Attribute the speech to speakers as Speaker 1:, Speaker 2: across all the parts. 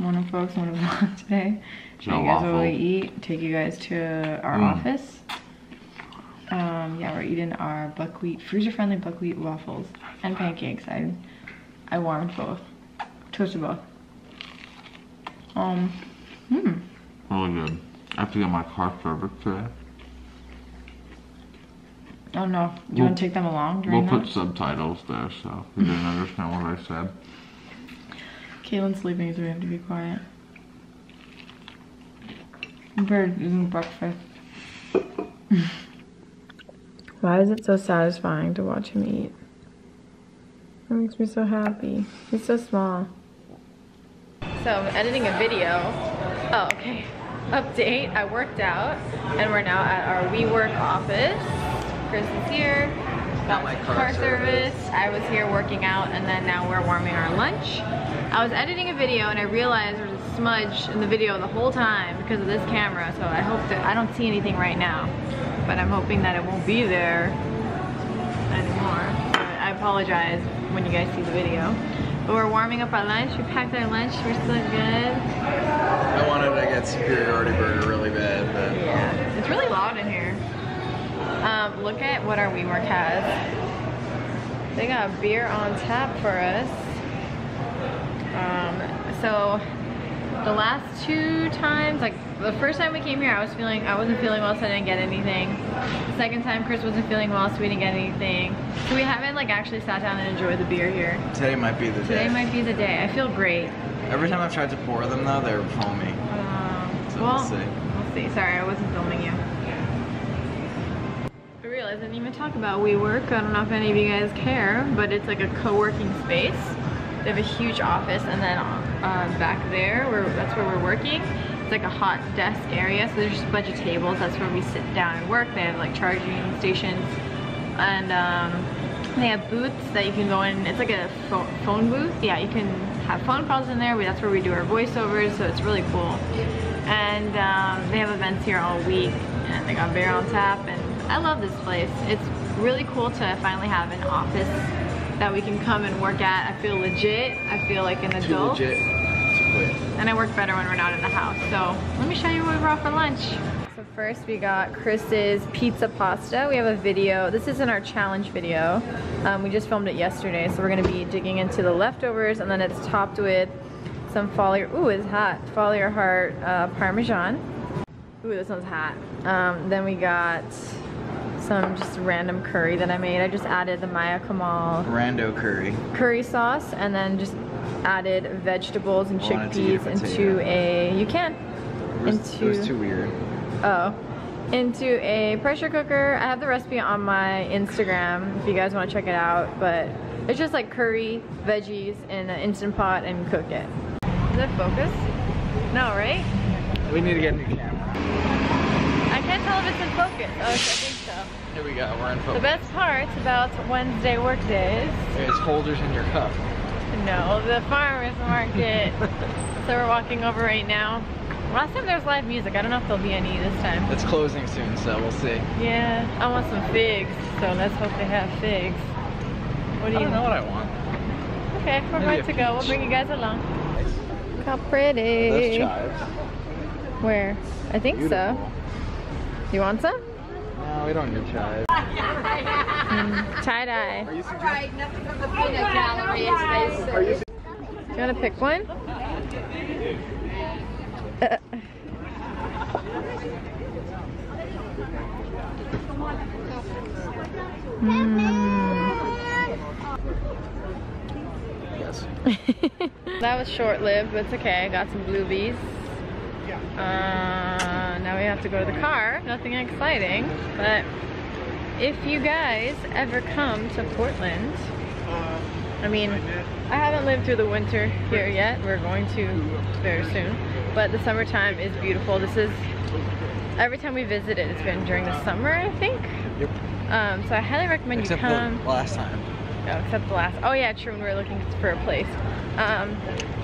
Speaker 1: Morning folks, I'm gonna vlog today. Show you guys what we eat, take you guys to our mm. office. Um, yeah, we're eating our buckwheat, freezer-friendly buckwheat waffles and pancakes. I, I warmed both, toasted both. Um, hmm.
Speaker 2: Really good. I have to get my car serviced today.
Speaker 1: Oh no, do you we'll, want to take them along during
Speaker 2: We'll that? put subtitles there so you didn't understand what I said.
Speaker 1: Caitlin's sleeping so we have to be quiet. Bird eating breakfast. Why is it so satisfying to watch him eat? It makes me so happy. He's so small. So I'm editing a video. Oh, okay. Update, I worked out and we're now at our WeWork office. Chris is here. Got my car, car service. service. I was here working out and then now we're warming our lunch. I was editing a video and I realized there was a smudge in the video the whole time because of this camera. So I hope that, I don't see anything right now, but I'm hoping that it won't be there anymore. But I apologize when you guys see the video. But we're warming up our lunch. We packed our lunch. We're still good.
Speaker 3: I wanted to get superiority burger really bad, but
Speaker 1: yeah, it's really loud in here. Um, look at what our WeWork has. They got beer on tap for us. Um, so the last two times, like the first time we came here, I was feeling, I wasn't feeling well, so I didn't get anything. The second time, Chris wasn't feeling well, so we didn't get anything. So we haven't like actually sat down and enjoyed the beer here.
Speaker 3: Today might be the
Speaker 1: Today day. Today might be the day. I feel great.
Speaker 3: Every time I've tried to pour them though, they're foamy.
Speaker 1: Uh, so well, we'll see. We'll see. Sorry, I wasn't filming you. I didn't even talk about WeWork. I don't know if any of you guys care, but it's like a co-working space. They have a huge office and then uh, back there, where that's where we're working, it's like a hot desk area. So there's just a bunch of tables. That's where we sit down and work. They have like charging stations and um, they have booths that you can go in. It's like a phone booth. Yeah, you can have phone calls in there. That's where we do our voiceovers, so it's really cool. And um, they have events here all week, and they got beer on tap, and I love this place. It's really cool to finally have an office that we can come and work at. I feel legit. I feel like an adult.
Speaker 3: Too legit to quit.
Speaker 1: And I work better when we're not in the house. So let me show you what we brought for lunch. So first we got Chris's pizza pasta. We have a video. This isn't our challenge video. Um, we just filmed it yesterday. So we're gonna be digging into the leftovers and then it's topped with some Follow Your, ooh it's hot, Follow Your Heart uh, Parmesan. Ooh, this one's hot. Um, then we got some just random curry that I made. I just added the Maya Kaimal
Speaker 3: Rando curry.
Speaker 1: Curry sauce and then just added vegetables and chickpeas into a, you can.
Speaker 3: It was, into, it was too weird.
Speaker 1: Oh. Into a pressure cooker. I have the recipe on my Instagram if you guys want to check it out. But it's just like curry, veggies in an Instant Pot and cook it. Is it. That focus? No, right?
Speaker 3: We need to get a new camera.
Speaker 1: I can't tell if it's in focus. Oh, I think so.
Speaker 3: Here we go, we're in focus.
Speaker 1: The best part about Wednesday work days
Speaker 3: is folders in your cup.
Speaker 1: No, the farmer's market. so we're walking over right now. Last time there was live music. I don't know if there'll be any this time.
Speaker 3: It's closing soon, so we'll see.
Speaker 1: Yeah, I want some figs, so let's hope they have figs.
Speaker 3: What do you I don't know what I want.
Speaker 1: Okay, we're Maybe to go. We'll bring you guys along. Look how pretty.
Speaker 3: That's chives.
Speaker 1: Where? I think Beautiful. so. You want some?
Speaker 3: No, we don't need chives.
Speaker 1: Mm, tie dye.
Speaker 4: Are you right, nothing from the peanut gallery, as they say.
Speaker 1: Do you want to pick one? Uh.
Speaker 3: Yes.
Speaker 1: that was short-lived, but it's okay. I got some bluebies. Uh, now we have to go to the car. Nothing exciting, but if you guys ever come to Portland, I mean, I haven't lived through the winter here yet. We're going to very soon, but the summertime is beautiful. This is, every time we visit it, it's been during the summer, I think.
Speaker 3: Yep.
Speaker 1: Um, so I highly recommend
Speaker 3: Except
Speaker 1: you come.
Speaker 3: last time.
Speaker 1: Oh, except the last. Oh yeah, true. When we were looking for a place. Um,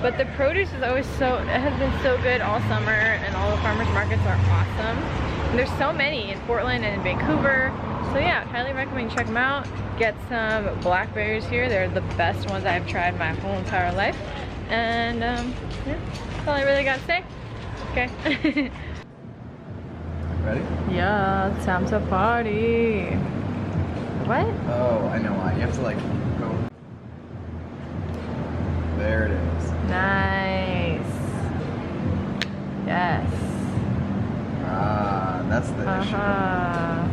Speaker 1: but the produce is always so. It has been so good all summer, and all the farmers markets are awesome. And there's so many in Portland and in Vancouver. So yeah, highly recommend check them out. Get some blackberries here. They're the best ones I've tried my whole entire life. And um, yeah. That's all I really got to say. Okay.
Speaker 3: Ready?
Speaker 1: yeah, it's time to party. What?
Speaker 3: Oh, I know why. You have to like. There it is.
Speaker 1: Nice. Yes.
Speaker 3: Ah, that's the issue.
Speaker 1: Uh-huh.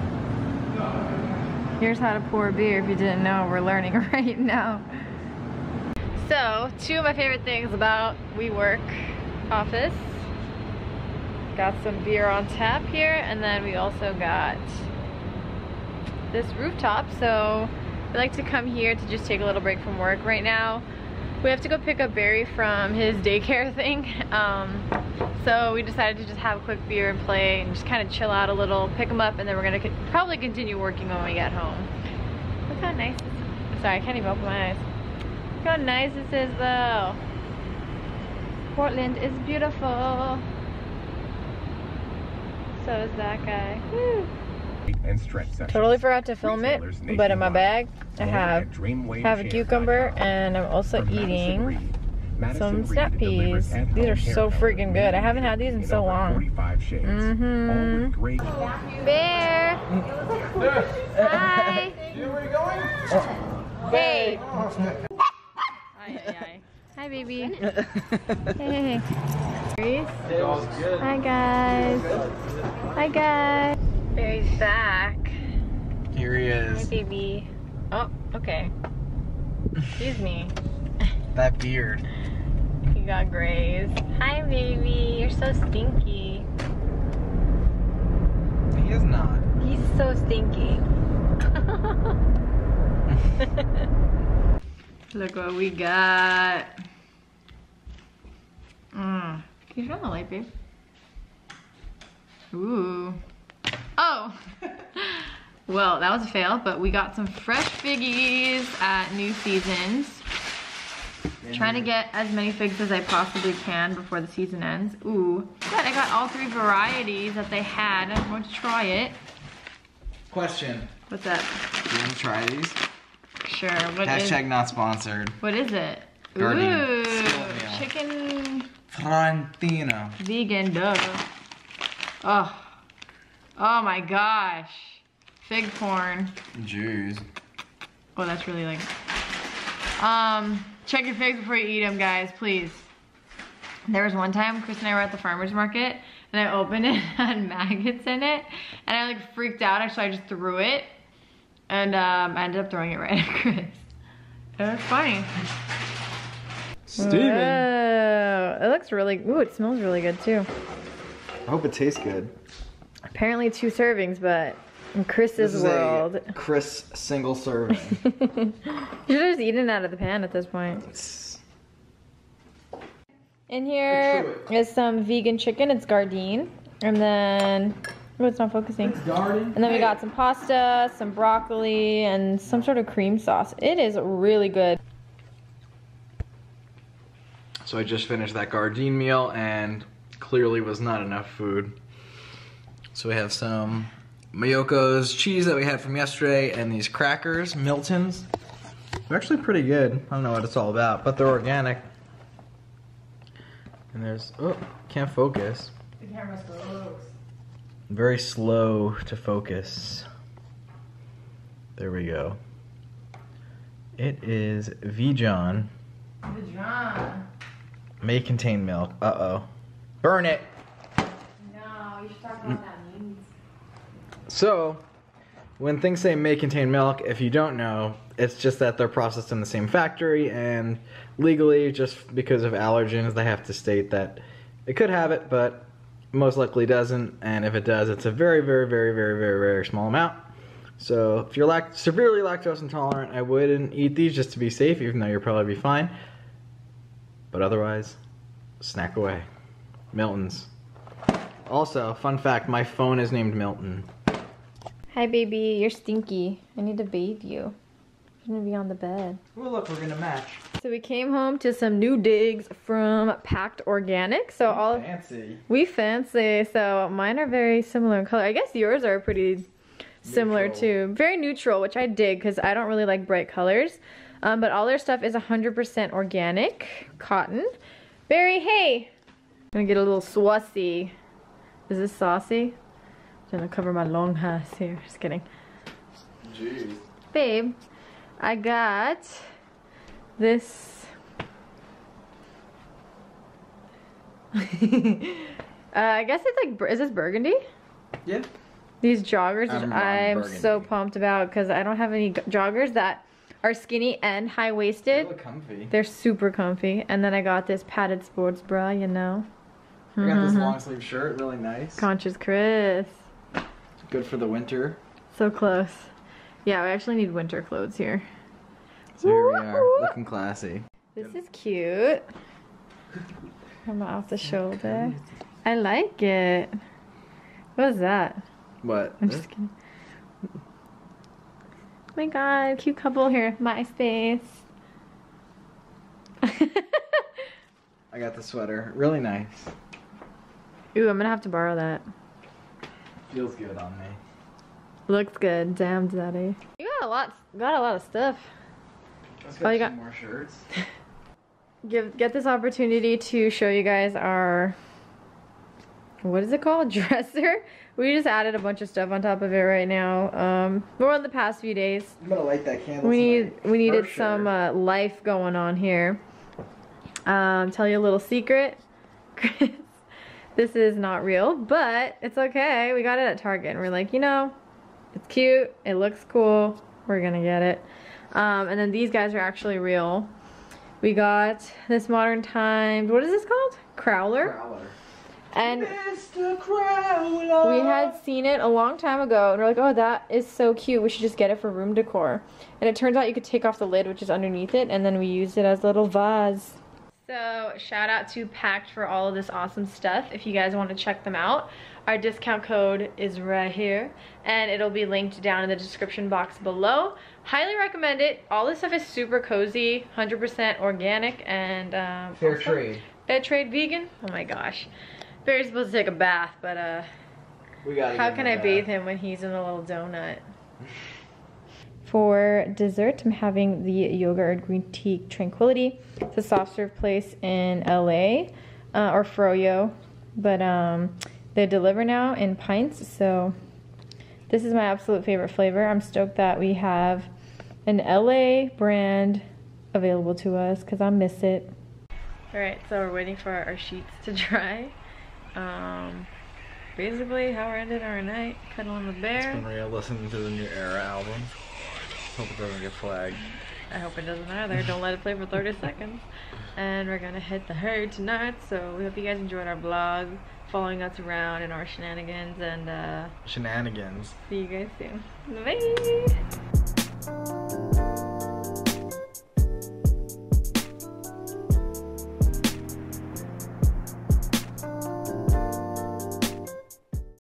Speaker 1: Here's how to pour beer if you didn't know. We're learning right now. So, two of my favorite things about WeWork office. Got some beer on tap here, and then we also got this rooftop. So, we like to come here to just take a little break from work right now. We have to go pick up Barry from his daycare thing. Um, so we decided to just have a quick beer and play and just kind of chill out a little, pick him up, and then we're gonna co probably continue working when we get home. Look how nice this is. Sorry, I can't even open my eyes. Look how nice this is though. Portland is beautiful. So is that guy. Woo.
Speaker 5: And stretch sessions.
Speaker 1: Totally forgot to film it, but in my bag I have have a cucumber and I'm also eating
Speaker 5: Reed.
Speaker 1: Some snap peas. These are so freaking good. I haven't had these in so long.
Speaker 5: 45 shades.
Speaker 1: Mhm.
Speaker 5: All with great
Speaker 1: Bear. Hi. Hey. Hi, baby. Hey. Hi, guys. Hi, guys. Barry's back.
Speaker 3: Here he
Speaker 1: Hi,
Speaker 3: is.
Speaker 1: baby. Oh, okay. Excuse me.
Speaker 3: That beard.
Speaker 1: You got grays. Hi, baby. You're so stinky.
Speaker 3: He is not.
Speaker 1: He's so stinky. Look what we got. Mm. Can you turn on the light, babe? Ooh. Well, that was a fail, but we got some fresh figgies at New Seasons. Trying to get as many figs as I possibly can before the season ends. Ooh. Good, I got all three varieties that they had. I'm going to try it.
Speaker 3: Question.
Speaker 1: What's that?
Speaker 3: Do you want to try these?
Speaker 1: Sure. What is-
Speaker 3: Hashtag not sponsored.
Speaker 1: What is it?
Speaker 3: Gardein
Speaker 1: Ooh, chicken
Speaker 3: Trentino.
Speaker 1: vegan duh. Oh, oh my gosh, fig porn.
Speaker 3: Jeez.
Speaker 1: Oh, that's really like. Um, check your figs before you eat them, guys, please. There was one time Chris and I were at the farmer's market and I opened it and had maggots in it and I like freaked out so I just threw it and um, I ended up throwing it right at Chris. It was funny. Whoa, it looks really, ooh, it smells really good too.
Speaker 3: I hope it tastes good.
Speaker 1: Apparently two servings, but in Chris's world,
Speaker 3: Chris single serving.
Speaker 1: you're just eating out of the pan at this point. In here is some vegan chicken. It's Gardein. And then, oh, it's not focusing.
Speaker 3: Garden.
Speaker 1: And then we got some pasta, some broccoli, and some sort of cream sauce. It is really good.
Speaker 3: So I just finished that Gardein meal and clearly was not enough food. So we have some Miyoko's cheese that we had from yesterday and these crackers, Milton's. They're actually pretty good. I don't know what it's all about, but they're organic. And there's, oh, can't focus.
Speaker 1: The camera's close.
Speaker 3: Very slow to focus. There we go. It is Vjon. May contain milk. Uh oh. Burn it!
Speaker 1: No, you should talk about what that means.
Speaker 3: So, when things say may contain milk, if you don't know, it's just that they're processed in the same factory, and legally, just because of allergens, they have to state that it could have it, but most likely doesn't. And if it does, it's a very, very, very, very, very, very small amount. So, if you're lact- severely lactose intolerant, I wouldn't eat these just to be safe, even though you'll probably be fine. But otherwise, snack away. Milton's. Also, fun fact my phone is named Milton.
Speaker 1: Hi, baby. You're stinky. I need to bathe you. You're gonna be on the bed.
Speaker 3: Well, look, we're gonna match.
Speaker 1: So we came home to some new digs from Pact Organic. So all
Speaker 3: fancy.
Speaker 1: we fancy. So mine are very similar in color. I guess yours are pretty similar
Speaker 3: Neutral.
Speaker 1: too. Very neutral, which I dig because I don't really like bright colors. Um, but all their stuff is 100% organic cotton. Barry, hey, Gonna get a little saucy. Is this saucy? Gonna cover my long ass here. Just kidding.
Speaker 3: Jeez.
Speaker 1: Babe, I got this. uh, I guess it's like, is this burgundy?
Speaker 3: Yeah.
Speaker 1: These joggers,
Speaker 3: I'm
Speaker 1: I'm, so pumped about because I don't have any joggers that are skinny and high waisted.
Speaker 3: They look comfy.
Speaker 1: They're super comfy. And then I got this padded sports bra, you know.
Speaker 3: I got this
Speaker 1: Mhm.
Speaker 3: long sleeve shirt, really nice.
Speaker 1: Conscious Chris.
Speaker 3: Good for the winter.
Speaker 1: So close. Yeah, we actually need winter clothes here.
Speaker 3: So here we are, looking classy.
Speaker 1: This is cute. Come off the shoulder. I like it. What was that?
Speaker 3: What?
Speaker 1: I'm just kidding. Oh my god, cute couple here. MySpace.
Speaker 3: I got the sweater. Really nice.
Speaker 1: Ooh, I'm gonna have to borrow that.
Speaker 3: Feels good on me.
Speaker 1: Looks good. Damn, daddy. You got a lot. Got a lot of stuff.
Speaker 3: Let's
Speaker 1: Oh, you got-
Speaker 3: more shirts.
Speaker 1: Give get this opportunity to show you guys our. What is it called? Dresser. We just added a bunch of stuff on top of it right now. Um, more on the past few days.
Speaker 3: I'm gonna light that candle.
Speaker 1: We need
Speaker 3: tonight.
Speaker 1: we needed
Speaker 3: sure.
Speaker 1: some uh, life going on here. Um, tell you a little secret, Chris. This is not real, but it's okay. We got it at Target, and we're like, you know, it's cute. It looks cool. We're gonna get it. Um, and then these guys are actually real. We got this Modern Times. What is this called? Crowler.
Speaker 3: Growler.
Speaker 1: And
Speaker 3: Mr. Crowler.
Speaker 1: we had seen it a long time ago and we're like, oh, that is so cute. We should just get it for room decor. And it turns out you could take off the lid, which is underneath it, and then we used it as a little vase. So shout out to Pact for all of this awesome stuff. If you guys want to check them out, our discount code is right here, and it'll be linked down in the description box below. Highly recommend it. All this stuff is super cozy, 100% organic, and um,
Speaker 3: Fair
Speaker 1: also
Speaker 3: trade.
Speaker 1: Fair trade vegan. Oh my gosh, Barry's supposed to take a bath, but uh.
Speaker 3: We.
Speaker 1: How can I bathe him when he's in a little donut? For dessert, I'm having the Yoga-urt Green Tea Tranquility. It's a soft serve place in LA, uh, or Froyo, but um, they deliver now in pints. So this is my absolute favorite flavor. I'm stoked that we have an LA brand available to us because I miss it. All right, so we're waiting for our sheets to dry. Um, basically, how we're ending our night, cuddling with Bear.
Speaker 3: Unreal listening to the new Era album. Hope it doesn't get flagged.
Speaker 1: I hope it doesn't either. Don't let it play for 30 seconds. And we're gonna hit the herd tonight. So we hope you guys enjoyed our vlog, following us around in our shenanigans, and uh,
Speaker 3: Shenanigans.
Speaker 1: see you guys soon. Bye.